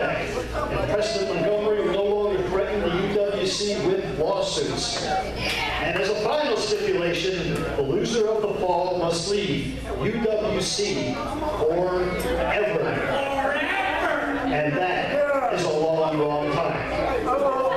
and Preston Montgomery will no longer threaten the UWC with lawsuits. And as a final stipulation, the loser of the fall must leave UWC forever. And that is a long, long time.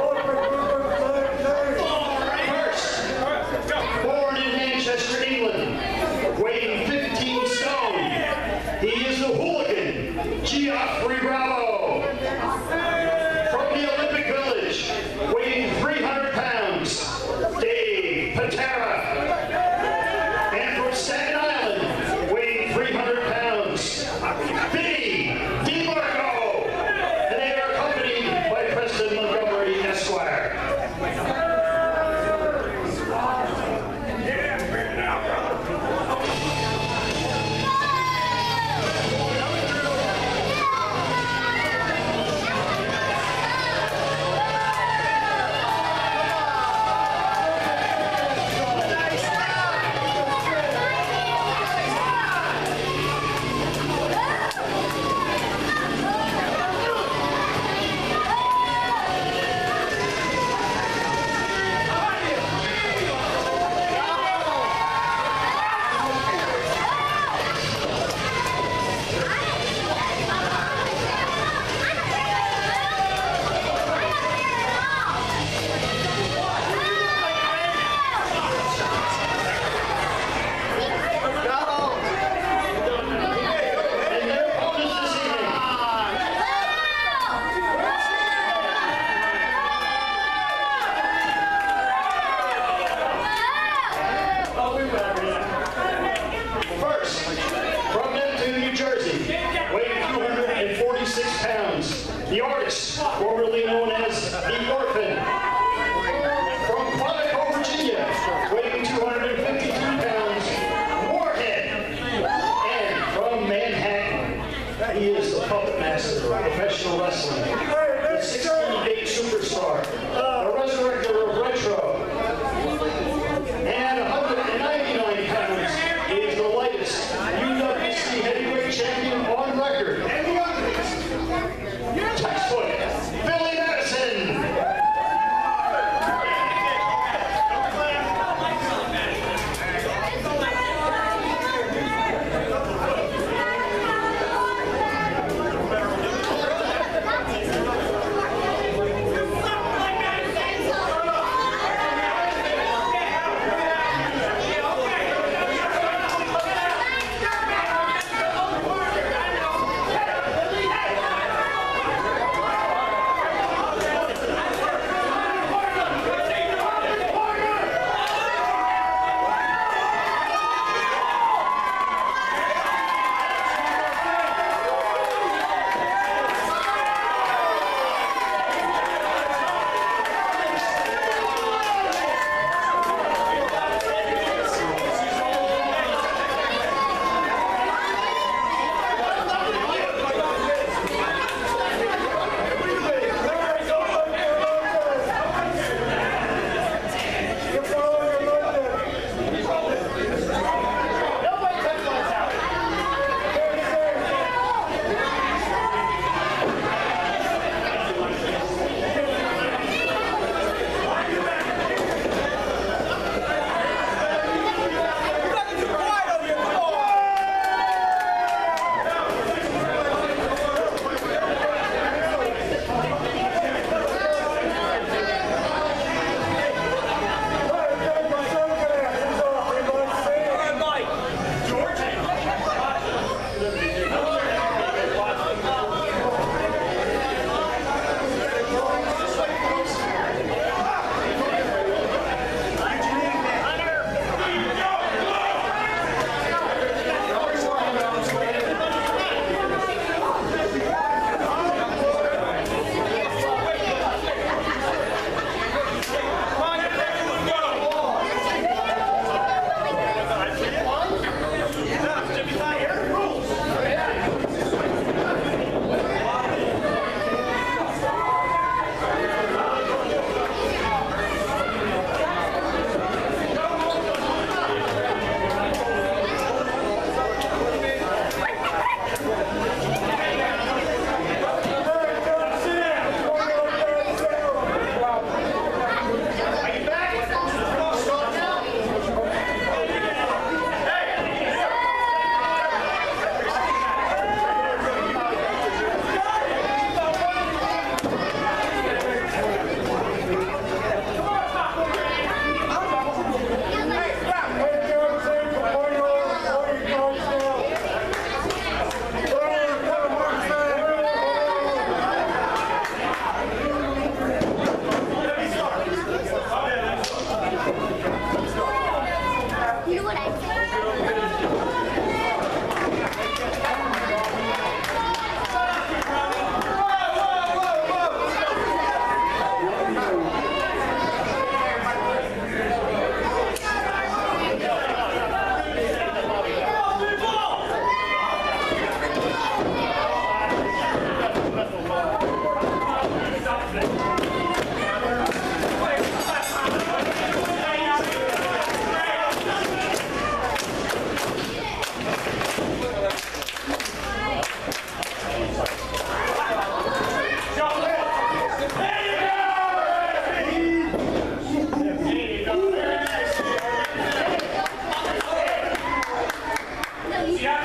Yeah.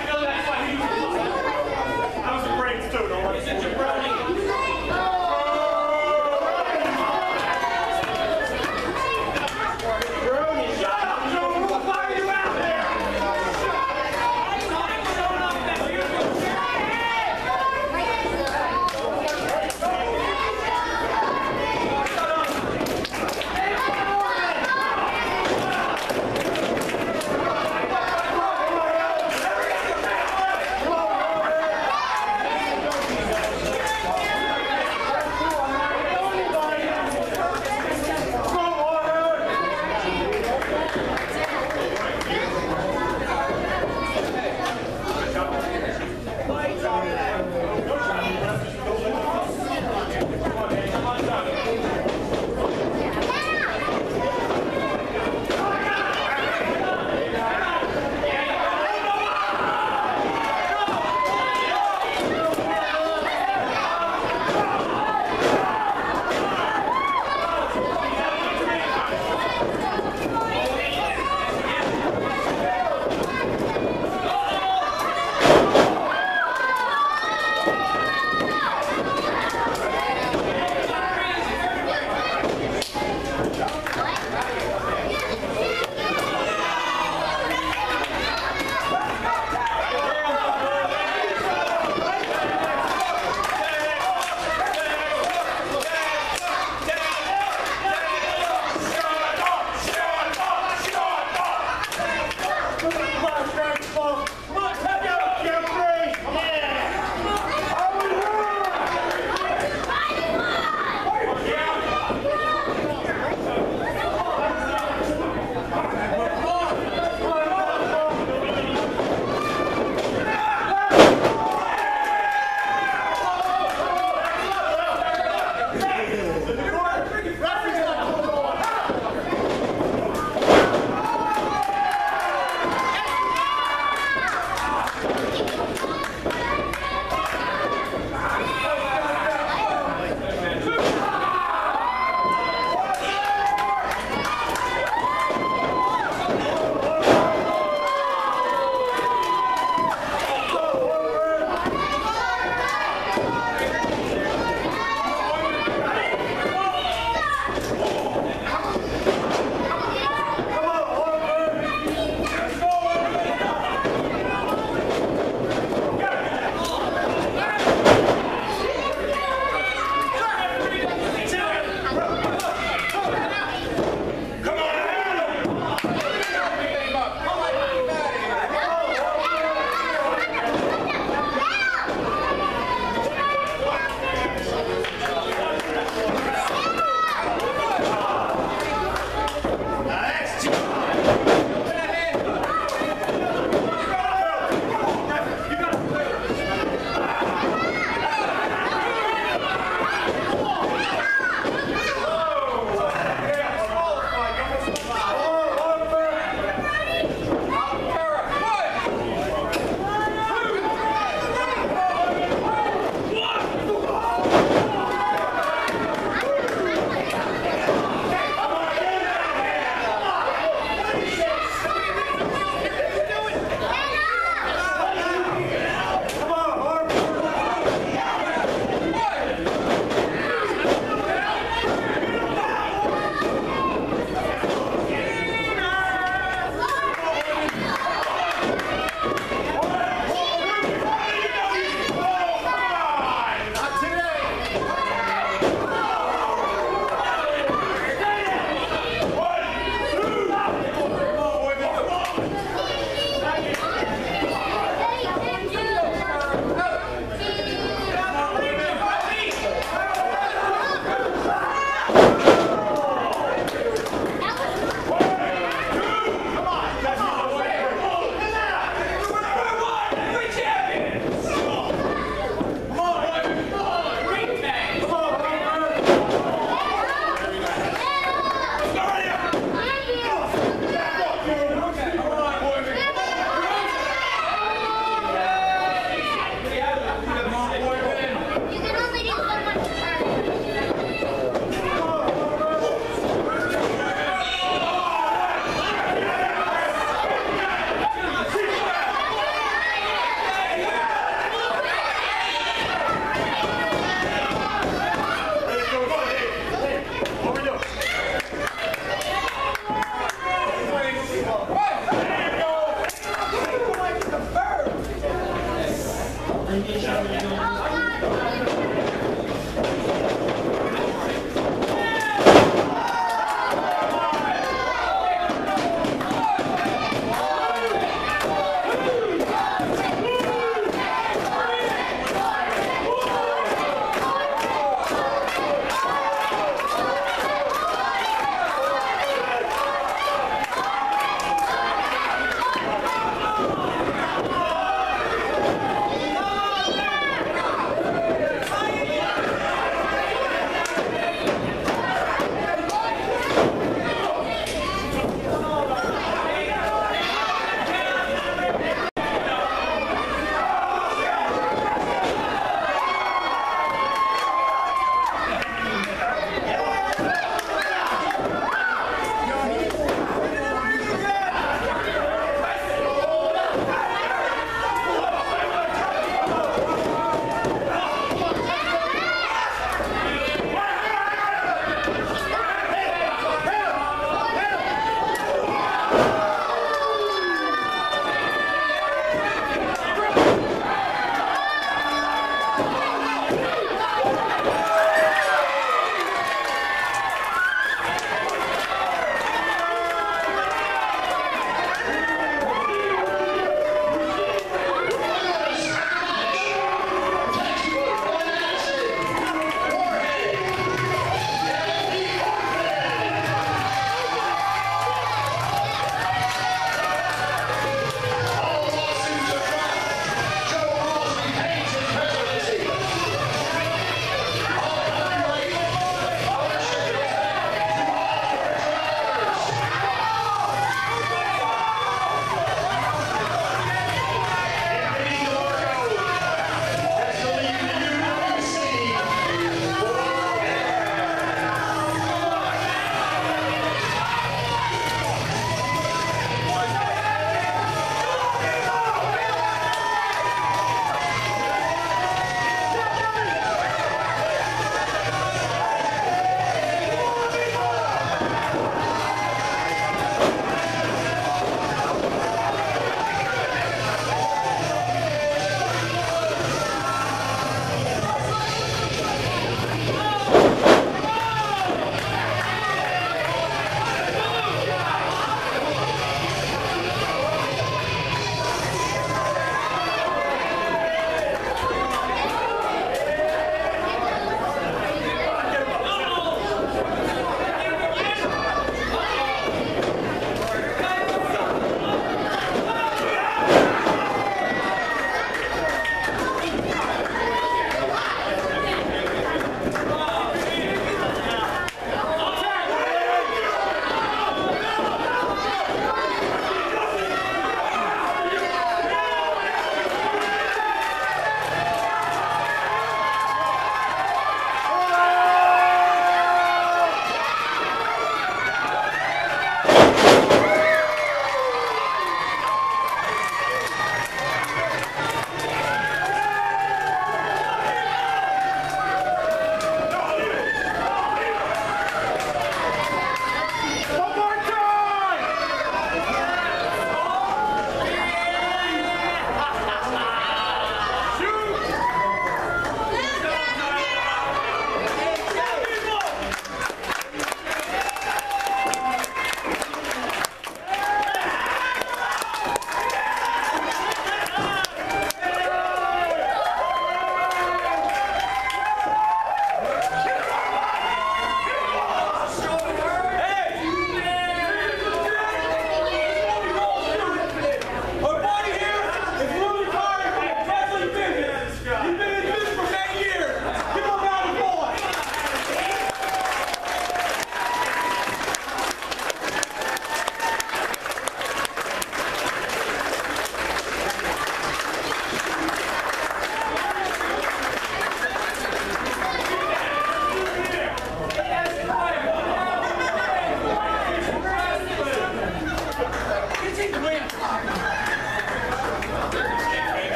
Fuck.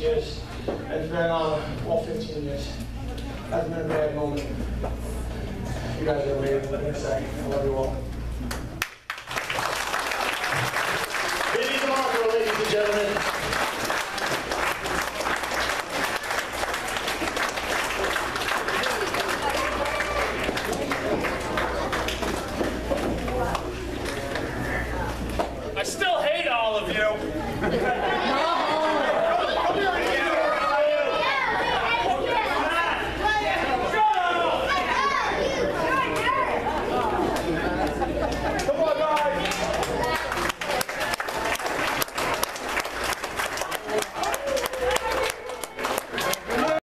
years. It's been uh, well, 15 years. That's been a bad moment. You guys are amazing. I love you all.